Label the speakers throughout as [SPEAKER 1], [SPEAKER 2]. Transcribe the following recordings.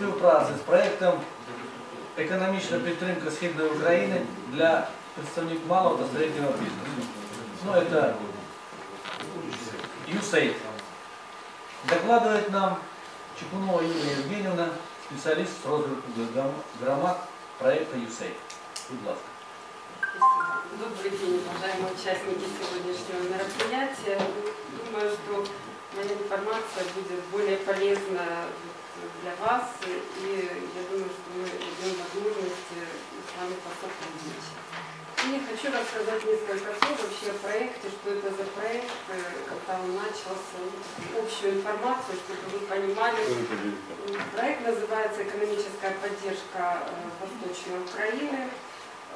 [SPEAKER 1] співпраці з проєктом Економічна підтримка Східної України для представників малого та середнього бізнесу. Ну, это USAID. Докладывает нам Чекунова Юлия Евгеньевна, специалист с розвитку грам- громад проекта USAID. Будь ласка.
[SPEAKER 2] Добрый день, уважаемые участники сегодняшнего мероприятия. Думаю, что моя информация будет более полезна для вас, и я думаю, что мы найдем возможности с вами посотрудничать. И хочу рассказать несколько слов вообще о проекте, что это за проект, э, когда он начался, общую информацию, чтобы вы понимали. Проект называется «Экономическая поддержка э, Восточной Украины».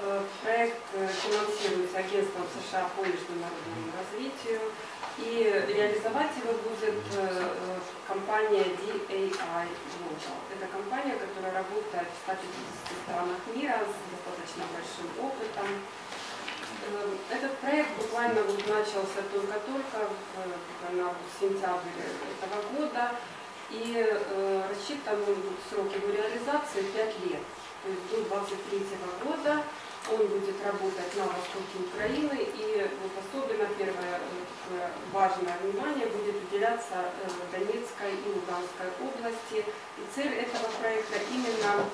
[SPEAKER 2] Э, Проект э, финансируется агентством США по международному развитию. И реализовать его будет э, компания DAI Global. Это компания, которая работает в 150 странах мира с достаточно большим опытом. Этот проект буквально вот начался только-только, буквально в сентябре этого года. И рассчитан срок его реализации 5 лет. То есть до 23 года он будет работать на востоке Украины, и вот особенно первое э, важное внимание будет уделяться э, Донецкой и Луганской области. И цель этого проекта именно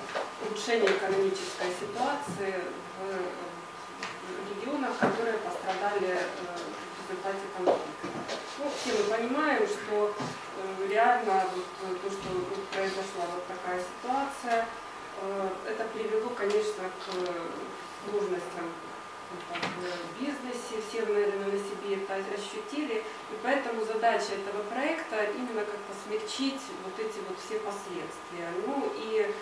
[SPEAKER 2] улучшение экономической ситуации в в регионах, которые пострадали э, в результате конфликта. Ну, все мы понимаем, что э, реально вот, э, то, что вот произошла вот такая ситуация, э, это привело, конечно, к сложностям в бизнесе, все, наверное, на себе это ощутили, и поэтому задача этого проекта именно как-то смягчить вот эти вот все последствия. Ну и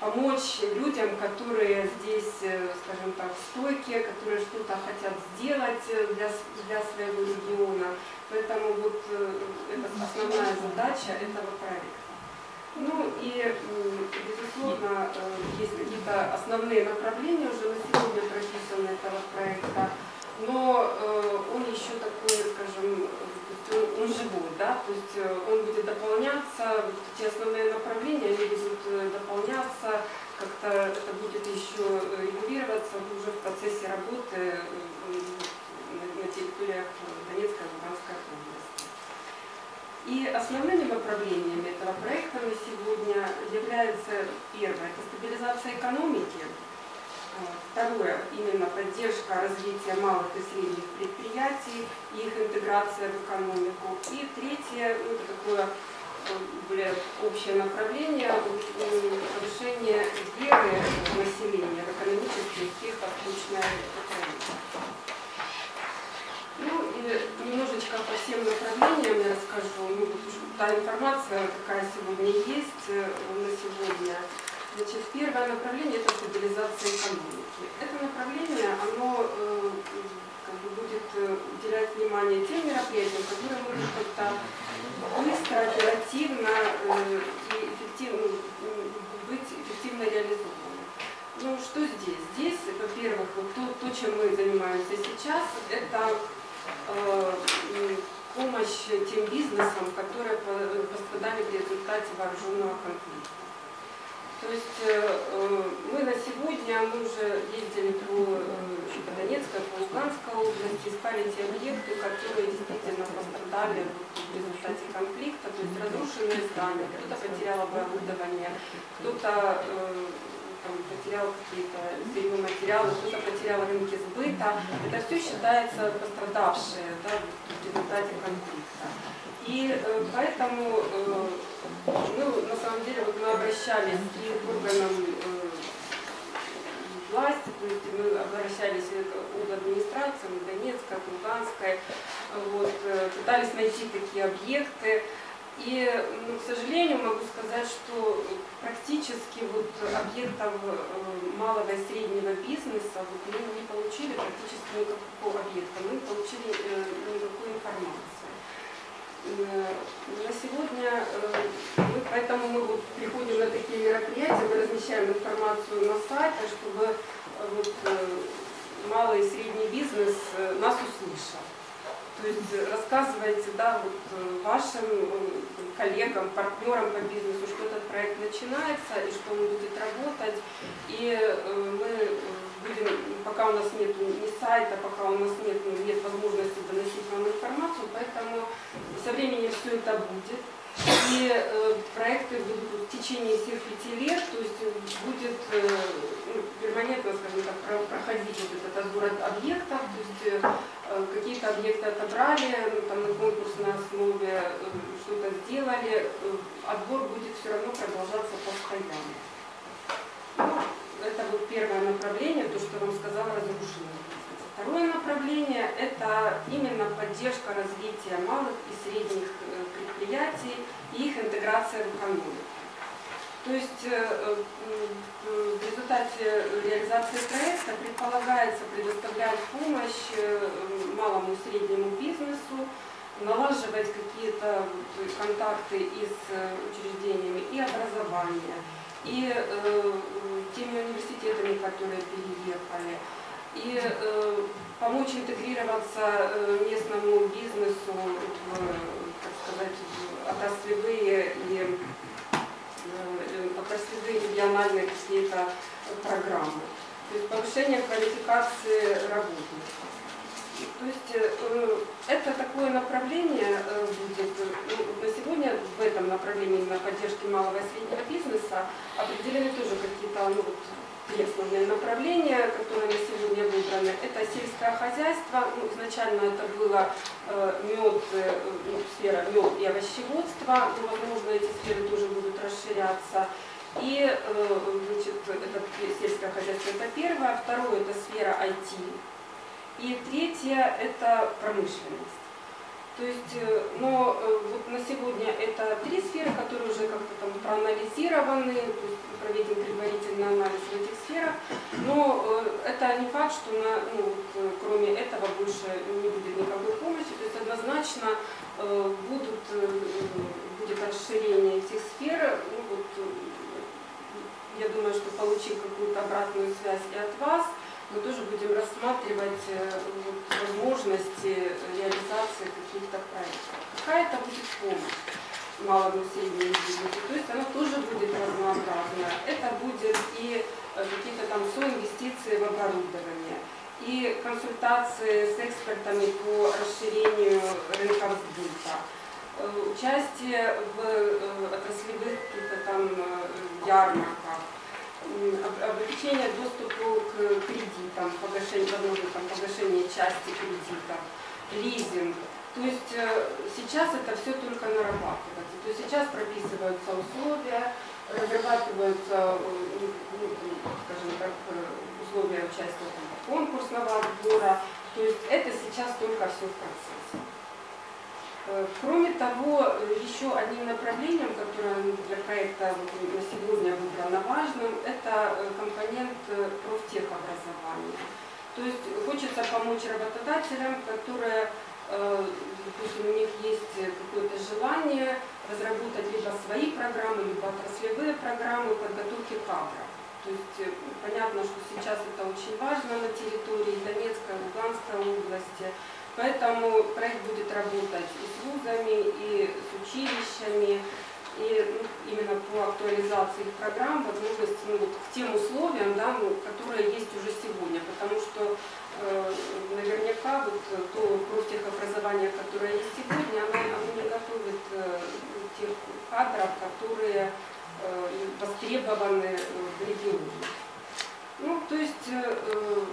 [SPEAKER 2] помочь людям, которые здесь, э, скажем так, стойкие, которые что-то хотят сделать э, для, для своего региона. Поэтому вот э, это основная задача этого проекта. Ну и, безусловно, э, есть какие-то основные направления уже на сегодня прописаны этого проекта, но э, он еще такой, скажем, он, живой, да, то есть э, он будет дополняться, вот эти основные направления, они будут дополняться, как-то это будет еще регулироваться уже в процессе работы на территориях э, Донецкой и Луганской области. И основными направлениями этого проекта на сегодня является первое – это стабилизация экономики, А, Второе – именно поддержка развития малых и средних предприятий, их интеграция в экономику. И третье ну, – это такое э, более общее направление м, повышение веры населения в экономический успех Восточной Украины. Ну и немножечко по всем направлениям я расскажу. Ну, вот уж та информация, какая сегодня есть э, на сегодня. Значит, первое направление – это стабилизация экономики. Это направление, оно э, как бы будет э, уделять внимание тем мероприятиям, которые могут как-то быстро, оперативно и эффективно, м, быть эффективно реализованы. Ну, что здесь? Здесь, во-первых, то, то, чем мы занимаемся сейчас, это помощь тем бизнесам, которые по- пострадали в результате вооруженного конфликта. То есть э, э, мы на сегодня, мы уже ездили по, э, по Донецкой, по Луганской области, искали те объекты, которые действительно пострадали в результате конфликта, то есть разрушенные здания, кто-то потерял оборудование, кто-то там, потерял какие-то сырьевые материалы, кто-то потерял рынки сбыта. Это все считается пострадавшие да, в результате конфликта. И э, поэтому э, ну, на самом деле, вот мы обращались и к органам э, власти, то есть мы обращались к администрациям Донецкой, Луганской, вот, э, пытались найти такие объекты. И, ну, к сожалению, могу сказать, что практически вот объектов э, малого и среднего бизнеса вот, мы не получили практически никакого объекта, мы получили э, никакой информации. Э, На сегодня мы, поэтому мы вот приходим на такие мероприятия, мы размещаем информацию на сайте, чтобы вот, малый и средний бизнес нас услышал. То есть э, рассказывайте, да, вот э, вашим э, коллегам, партнерам по бизнесу, что этот проект начинается и что он будет работать. И мы будем, пока у нас нет ни сайта, пока у нас нет, ну, нет возможности доносить вам информацию, поэтому со временем все это будет. И э, проекты будут в течение всех пяти лет, то есть будет э, ну, перманентно, скажем так, про- проходить вот этот отбор от объектов, то есть какие-то объекты отобрали, ну, там на конкурсной основе э, что-то сделали, э, отбор будет все равно продолжаться постоянно. Ну, это вот первое направление, то, что вам сказала разрушение. Второе направление – это именно поддержка развития малых и средних э, предприятий и их интеграция в экономику. То есть э, э, м, в результате реализации проекта предполагается предоставлять помощь э, малому и среднему бизнесу, налаживать какие-то вот контакты и с э, учреждениями и образования, и э, теми университетами, которые переехали, и э, помочь интегрироваться э, местному бизнесу в, так сказать, в отраслевые и э, отраслевые региональные какие-то программы. То есть повышение квалификации работников. То есть э, это такое направление э, будет, ну, на сегодня в этом направлении на поддержке малого и среднего бизнеса определены тоже какие-то ну, три основные направления, которые на сегодня выбраны. Это сельское хозяйство, ну, изначально это было э, мед, ну, сфера мед и овощеводство, но, возможно, эти сферы тоже будут расширяться. И э, значит, это сельское хозяйство это первое, второе это сфера IT, и третье – это промышленность. То есть, э, но э, вот на сегодня это три сферы, которые уже как-то там проанализированы, то есть проведен предварительный анализ в этих сферах. Но это не факт, что на, ну, вот, кроме этого больше не будет никакой помощи. То есть однозначно будут, будет расширение этих сфер. Ну, вот, я думаю, что получив какую-то обратную связь и от вас, мы тоже будем рассматривать э, вот, возможности реализации каких-то проектов. Какая это будет помощь малому среднему бизнесу? То есть она тоже будет разнообразная. Это будет и э, какие-то там соинвестиции в оборудование, и консультации с экспертами по расширению рынка сбыта, э, участие в отраслевых каких-то там ярмарках, облегчение доступу к кредитам, погашение, возможностям погашения части кредитов, лизинг. То есть э, сейчас это все только нарабатывается. То есть сейчас прописываются условия, разрабатываются, э, ну, ну, скажем так, э, условия участия там, конкурсного отбора. То есть это сейчас только все в процессе. Э, Кроме того, еще одним направлением, которое для проекта на сегодня выбрано важным, это э, компонент э, профтехобразования. То есть хочется помочь работодателям, которые, допустим, у них есть какое-то желание разработать либо свои программы, либо отраслевые программы подготовки кадров. То есть понятно, что сейчас это очень важно на территории Донецкой, Луганской области. Поэтому проект будет работать и с вузами, и с училищами, и ну, именно по актуализации их программ, возможности ну, вот, к тем условиям, да, ну, которые есть уже сегодня. Потому что э, наверняка вот, то профтехобразование, которое есть сегодня, оно, оно не готовит э, тех кадров, которые э, востребованы э, в регионе. Ну, то есть э, э,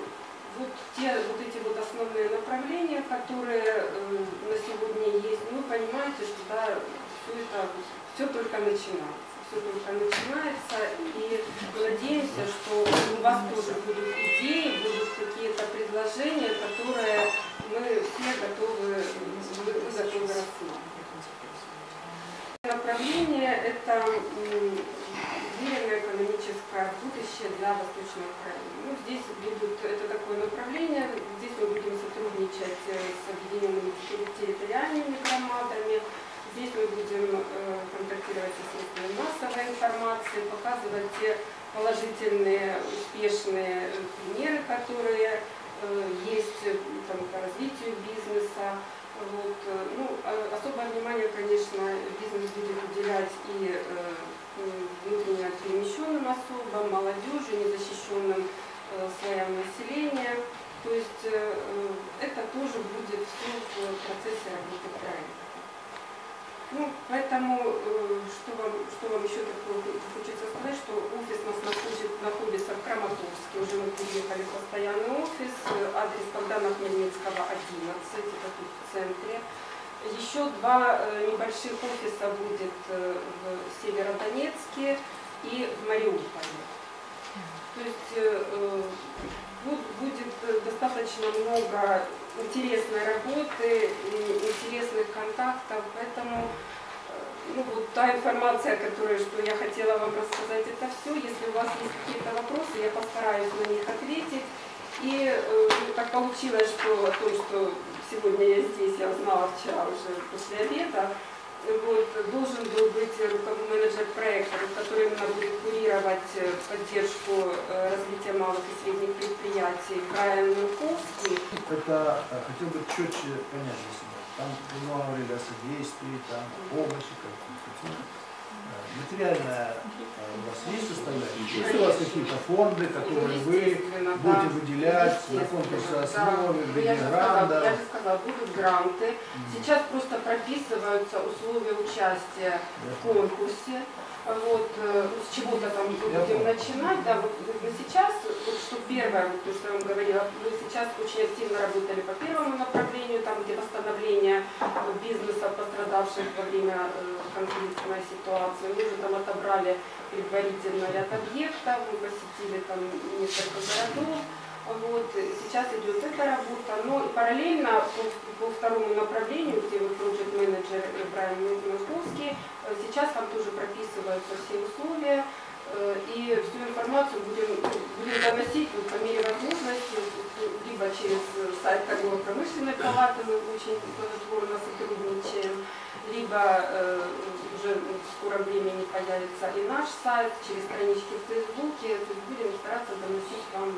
[SPEAKER 2] вот те вот эти вот основные направления, которые э, на сегодня есть, ну, понимаете, что да, все это все только начинается. Все только начинается, и мы надеемся, что у вас тоже будут идеи, будут какие-то предложения, которые мы все готовы, вы, вы готовы рассматривать. Направление – это экономическое будущее для Восточной Украины. Ну, здесь будут, это такое направление, здесь мы будем сотрудничать э, с объединенными территориальными громадами, здесь мы будем э, контактировать со средствами массовой информации, показывать те положительные, успешные э, примеры, которые есть там, по развитию бизнеса. Вот. Ну, а, особое внимание, конечно, бизнес будет уделять и Э, внутренне перемещенным особам, молодежи, незащищенным э, слоям населения. То есть э, это тоже будет все в процессе работы проекта. Ну, поэтому, что вам, что вам еще такое хочется сказать, что офис у нас находит, находится в Краматорске, уже мы приехали в постоянный офис, адрес Богдана Хмельницкого, 11, это тут в центре. Еще два э, небольших офиса будет э, в Северодонецке и в Мариуполе. То есть э, бу- будет достаточно много интересной работы, интересных контактов, поэтому ну, вот та информация, которую, что я хотела вам рассказать, это все. Если у вас есть какие-то вопросы, я постараюсь на них ответить. И э, ну, так получилось, что о том, что сегодня я здесь, я узнала вчера уже после обеда. Вот, должен был быть менеджер проекта, который именно будет курировать э, поддержку э, развития малых и средних предприятий Брайан Мурковский.
[SPEAKER 3] Это э, хотел бы четче понять для себя. Там много говорили о содействии, там, о помощи, как хотите. Материальная э, у вас есть составляющая? Есть у вас какие-то фонды, которые вы будете выделять на
[SPEAKER 2] да.
[SPEAKER 3] основе, в
[SPEAKER 2] Я
[SPEAKER 3] виде
[SPEAKER 2] же сказала, я же сказала, будут гранты. Сейчас просто прописываются условия участия в конкурсе. Вот, э, с чего-то там будем начинать. Да, вот, вот мы сейчас, вот, что первое, вот, то, что я вам говорила, мы сейчас очень активно работали по первому направлению, там, где восстановление э, бизнеса, пострадавших во время э, конфликтной ситуации. Мы уже там отобрали предварительно ряд объектов, мы посетили там несколько городов. Вот, сейчас идет эта работа, но параллельно по, по второму направлению, где вы project менеджер Брайан Московский, э, сейчас там тоже прописываются все условия, э, и всю информацию будем, ну, будем доносить вот, по мере возможности, либо через сайт торгово-промышленной палаты, мы очень плодотворно сотрудничаем, либо э, уже в скором времени появится и наш сайт, через странички в Фейсбуке, то есть будем стараться доносить вам